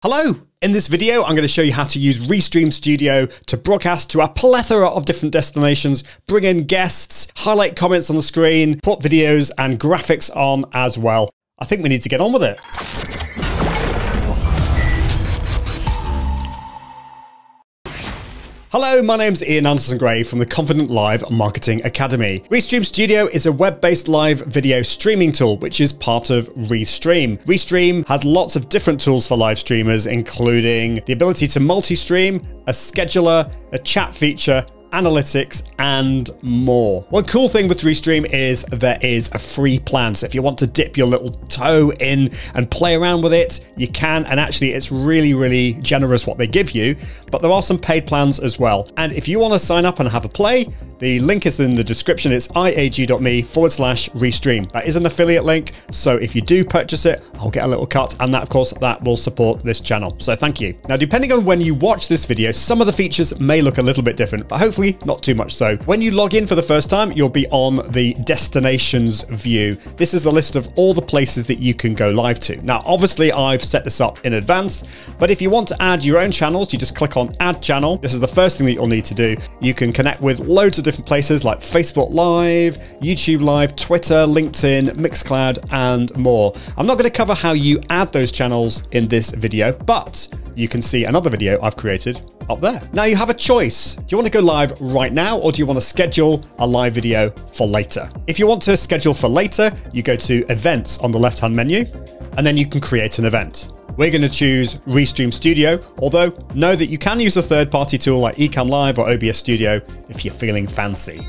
Hello! In this video, I'm going to show you how to use Restream Studio to broadcast to a plethora of different destinations, bring in guests, highlight comments on the screen, put videos and graphics on as well. I think we need to get on with it. Hello, my name's Ian Anderson Gray from the Confident Live Marketing Academy. Restream Studio is a web-based live video streaming tool, which is part of Restream. Restream has lots of different tools for live streamers, including the ability to multi-stream, a scheduler, a chat feature, analytics, and more. One cool thing with Restream is there is a free plan. So if you want to dip your little toe in and play around with it, you can. And actually, it's really, really generous what they give you. But there are some paid plans as well. And if you want to sign up and have a play, the link is in the description. It's iag.me forward slash restream. That is an affiliate link. So if you do purchase it, I'll get a little cut. And that, of course, that will support this channel. So thank you. Now, depending on when you watch this video, some of the features may look a little bit different, but hopefully not too much so. When you log in for the first time, you'll be on the destinations view. This is the list of all the places that you can go live to. Now, obviously, I've set this up in advance, but if you want to add your own channels, you just click on add channel. This is the first thing that you'll need to do. You can connect with loads of different places like Facebook Live, YouTube Live, Twitter, LinkedIn, Mixcloud, and more. I'm not going to cover how you add those channels in this video, but you can see another video I've created up there. Now you have a choice. Do you want to go live right now or do you want to schedule a live video for later? If you want to schedule for later, you go to events on the left-hand menu and then you can create an event. We're going to choose Restream Studio, although know that you can use a third-party tool like Ecamm Live or OBS Studio if you're feeling fancy.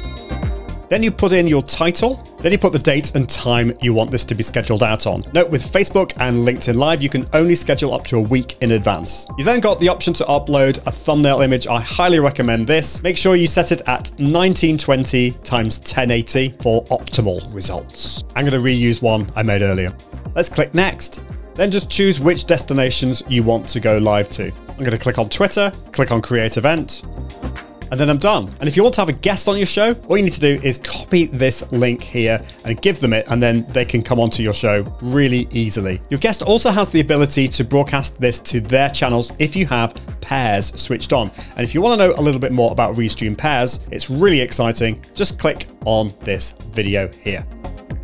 Then you put in your title. Then you put the date and time you want this to be scheduled out on. Note with Facebook and LinkedIn Live, you can only schedule up to a week in advance. You then got the option to upload a thumbnail image. I highly recommend this. Make sure you set it at 1920 times 1080 for optimal results. I'm going to reuse one I made earlier. Let's click next. Then just choose which destinations you want to go live to. I'm going to click on Twitter, click on create event, and then I'm done. And if you want to have a guest on your show, all you need to do is copy this link here and give them it, and then they can come onto your show really easily. Your guest also has the ability to broadcast this to their channels if you have pairs switched on. And if you want to know a little bit more about Restream pairs, it's really exciting. Just click on this video here.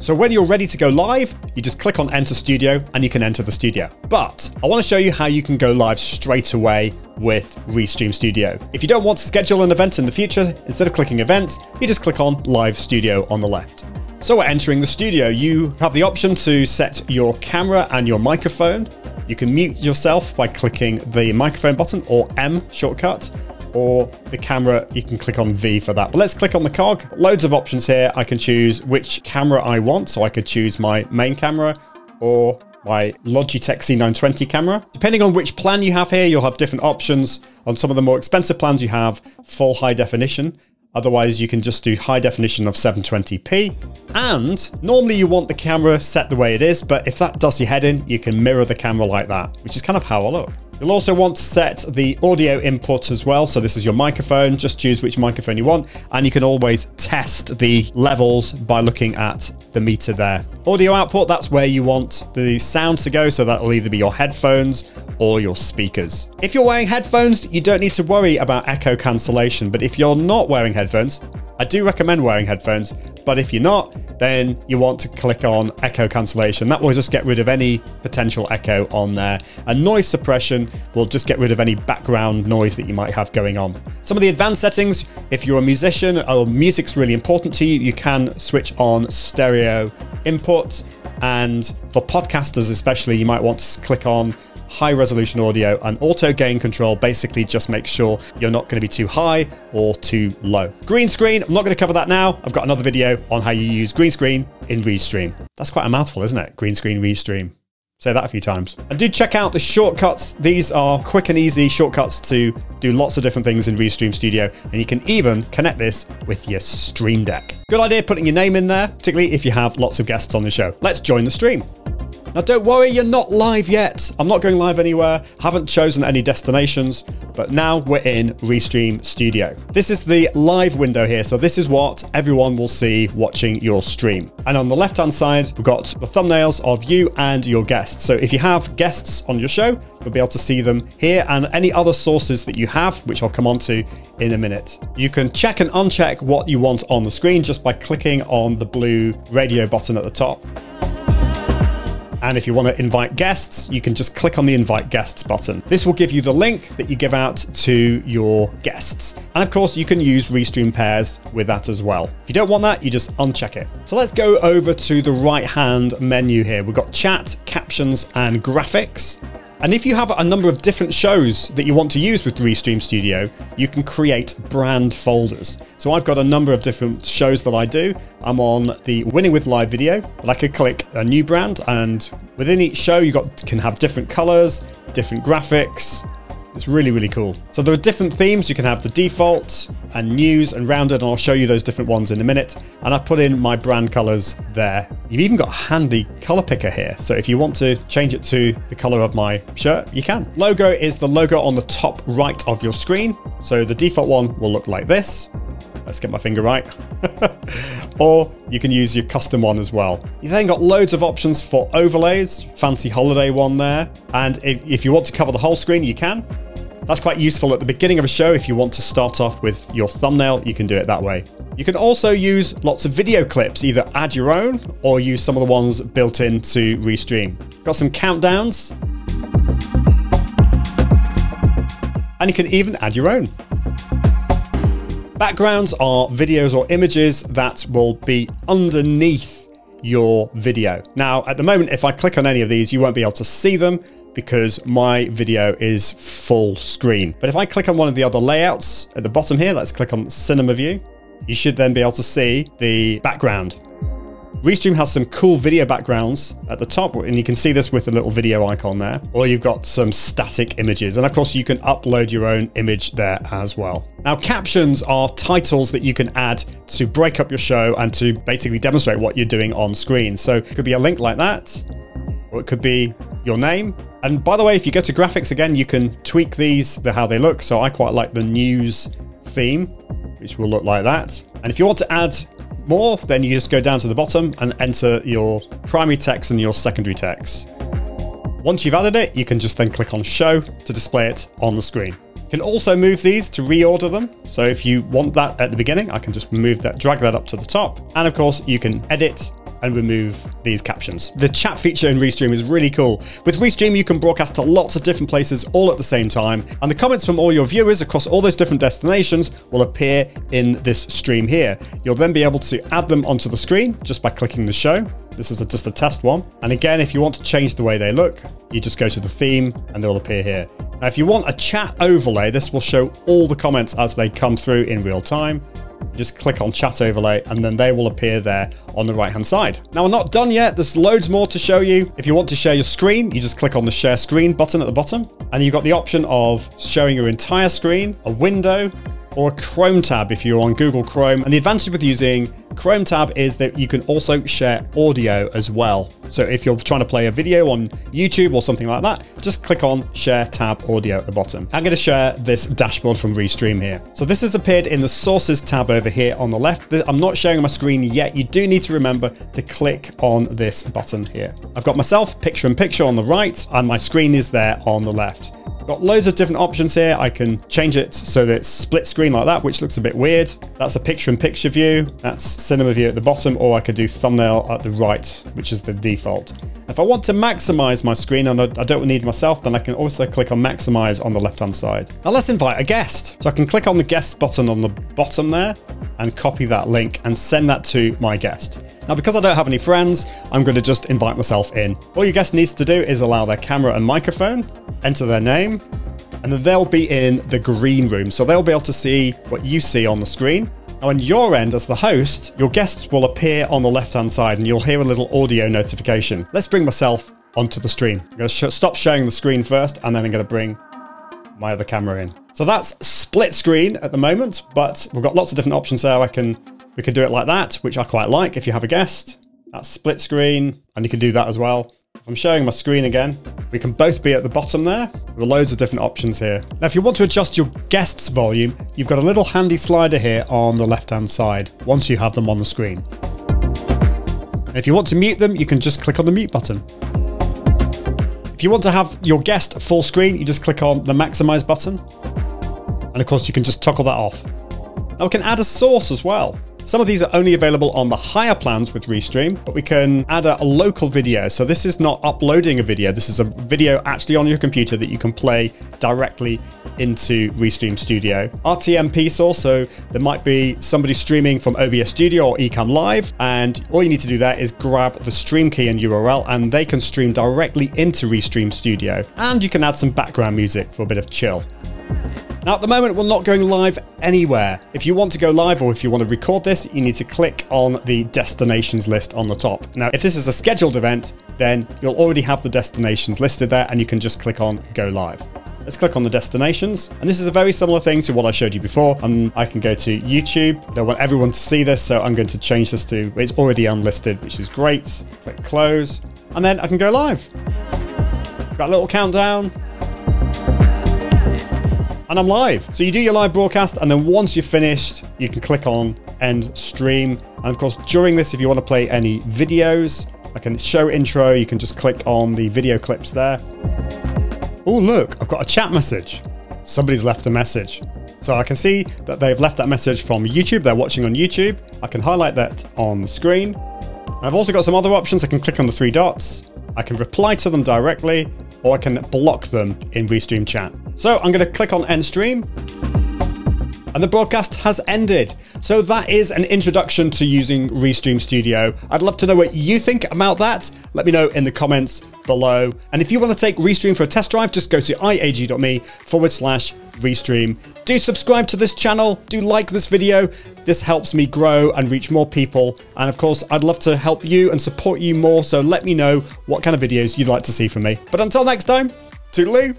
So when you're ready to go live, you just click on enter studio and you can enter the studio. But I want to show you how you can go live straight away with Restream Studio. If you don't want to schedule an event in the future, instead of clicking events, you just click on live studio on the left. So we're entering the studio. You have the option to set your camera and your microphone. You can mute yourself by clicking the microphone button or M shortcut or the camera, you can click on V for that. But let's click on the cog. Loads of options here. I can choose which camera I want. So I could choose my main camera or my Logitech C920 camera. Depending on which plan you have here, you'll have different options. On some of the more expensive plans, you have full high definition. Otherwise, you can just do high definition of 720p. And normally you want the camera set the way it is, but if that does your head in, you can mirror the camera like that, which is kind of how I look. You'll also want to set the audio input as well. So this is your microphone. Just choose which microphone you want. And you can always test the levels by looking at the meter there. Audio output, that's where you want the sound to go. So that'll either be your headphones or your speakers. If you're wearing headphones, you don't need to worry about echo cancellation. But if you're not wearing headphones, I do recommend wearing headphones, but if you're not, then you want to click on echo cancellation. That will just get rid of any potential echo on there. And noise suppression will just get rid of any background noise that you might have going on. Some of the advanced settings, if you're a musician or music's really important to you, you can switch on stereo input. And for podcasters especially, you might want to click on high resolution audio and auto gain control basically just makes sure you're not going to be too high or too low. Green screen, I'm not going to cover that now. I've got another video on how you use green screen in Restream. That's quite a mouthful, isn't it? Green screen Restream. Say that a few times. And do check out the shortcuts. These are quick and easy shortcuts to do lots of different things in Restream Studio. And you can even connect this with your Stream Deck. Good idea putting your name in there, particularly if you have lots of guests on the show. Let's join the stream. Now don't worry, you're not live yet. I'm not going live anywhere, haven't chosen any destinations, but now we're in Restream Studio. This is the live window here, so this is what everyone will see watching your stream. And on the left-hand side, we've got the thumbnails of you and your guests. So if you have guests on your show, you'll be able to see them here and any other sources that you have, which I'll come on to in a minute. You can check and uncheck what you want on the screen just by clicking on the blue radio button at the top. And if you want to invite guests, you can just click on the invite guests button. This will give you the link that you give out to your guests. And of course, you can use Restream pairs with that as well. If you don't want that, you just uncheck it. So let's go over to the right hand menu here. We've got chat, captions, and graphics. And if you have a number of different shows that you want to use with Restream Studio, you can create brand folders. So I've got a number of different shows that I do. I'm on the Winning with Live video, but I could click a new brand and within each show you got can have different colors, different graphics, it's really, really cool. So there are different themes. You can have the default and news and rounded, and I'll show you those different ones in a minute. And I've put in my brand colors there. You've even got a handy color picker here. So if you want to change it to the color of my shirt, you can. Logo is the logo on the top right of your screen. So the default one will look like this. Let's get my finger right. or you can use your custom one as well. You then got loads of options for overlays, fancy holiday one there. And if, if you want to cover the whole screen, you can. That's quite useful at the beginning of a show if you want to start off with your thumbnail, you can do it that way. You can also use lots of video clips, either add your own or use some of the ones built into Restream. Got some countdowns. And you can even add your own. Backgrounds are videos or images that will be underneath your video. Now, at the moment, if I click on any of these, you won't be able to see them, because my video is full screen. But if I click on one of the other layouts at the bottom here, let's click on cinema view, you should then be able to see the background. Restream has some cool video backgrounds at the top, and you can see this with the little video icon there. Or you've got some static images, and of course you can upload your own image there as well. Now, captions are titles that you can add to break up your show and to basically demonstrate what you're doing on screen. So it could be a link like that, or it could be your name. And by the way, if you go to graphics again, you can tweak these, the how they look. So I quite like the news theme, which will look like that. And if you want to add more, then you just go down to the bottom and enter your primary text and your secondary text. Once you've added it, you can just then click on show to display it on the screen. You can also move these to reorder them. So if you want that at the beginning, I can just move that, drag that up to the top. And of course, you can edit and remove these captions. The chat feature in Restream is really cool. With Restream, you can broadcast to lots of different places all at the same time, and the comments from all your viewers across all those different destinations will appear in this stream here. You'll then be able to add them onto the screen just by clicking the show. This is a, just a test one. And again, if you want to change the way they look, you just go to the theme and they'll appear here. Now, if you want a chat overlay, this will show all the comments as they come through in real time just click on chat overlay and then they will appear there on the right hand side. Now we're not done yet. There's loads more to show you. If you want to share your screen, you just click on the share screen button at the bottom and you've got the option of sharing your entire screen, a window, or a Chrome tab if you're on Google Chrome. And the advantage with using Chrome tab is that you can also share audio as well. So if you're trying to play a video on YouTube or something like that, just click on share tab audio at the bottom. I'm going to share this dashboard from Restream here. So this has appeared in the sources tab over here on the left. I'm not sharing my screen yet. You do need to remember to click on this button here. I've got myself picture in picture on the right and my screen is there on the left. Got loads of different options here. I can change it so that it's split screen like that, which looks a bit weird. That's a picture in picture view. That's cinema view at the bottom, or I could do thumbnail at the right, which is the default. If I want to maximize my screen and I don't need myself, then I can also click on maximize on the left-hand side. Now let's invite a guest. So I can click on the guest button on the bottom there and copy that link and send that to my guest. Now, because I don't have any friends, I'm going to just invite myself in. All your guest needs to do is allow their camera and microphone, enter their name, and then they'll be in the green room. So they'll be able to see what you see on the screen. On your end, as the host, your guests will appear on the left-hand side and you'll hear a little audio notification. Let's bring myself onto the stream. I'm going to sh stop sharing the screen first, and then I'm going to bring my other camera in. So that's split screen at the moment, but we've got lots of different options there. I can we can do it like that, which I quite like if you have a guest. That's split screen, and you can do that as well. I'm showing my screen again. We can both be at the bottom there. There are loads of different options here. Now, if you want to adjust your guest's volume, you've got a little handy slider here on the left-hand side once you have them on the screen. And if you want to mute them, you can just click on the mute button. If you want to have your guest full screen, you just click on the maximize button. And of course, you can just toggle that off. Now we can add a source as well. Some of these are only available on the higher plans with Restream, but we can add a, a, local video. So this is not uploading a video. This is a video actually on your computer that you can play directly into Restream Studio. RTMP source, so there might be somebody streaming from OBS Studio or Ecamm Live, and all you need to do there is grab the stream key and URL, and they can stream directly into Restream Studio. And you can add some background music for a bit of chill. Now, at the moment, we're not going live anywhere. If you want to go live or if you want to record this, you need to click on the destinations list on the top. Now, if this is a scheduled event, then you'll already have the destinations listed there and you can just click on go live. Let's click on the destinations. And this is a very similar thing to what I showed you before. And I can go to YouTube. I don't want everyone to see this, so I'm going to change this to, it's already unlisted, which is great. Click close. And then I can go live. Got a little countdown and I'm live. So you do your live broadcast, and then once you're finished, you can click on end stream. And of course, during this, if you want to play any videos, like a show intro, you can just click on the video clips there. Oh, look, I've got a chat message. Somebody's left a message. So I can see that they've left that message from YouTube. They're watching on YouTube. I can highlight that on the screen. I've also got some other options. I can click on the three dots. I can reply to them directly, or I can block them in Restream chat. So I'm going to click on end stream and the broadcast has ended. So that is an introduction to using Restream Studio. I'd love to know what you think about that. Let me know in the comments below. And if you want to take Restream for a test drive, just go to iag.me forward slash Restream. Do subscribe to this channel. Do like this video. This helps me grow and reach more people. And of course, I'd love to help you and support you more. So let me know what kind of videos you'd like to see from me. But until next time, toodaloo.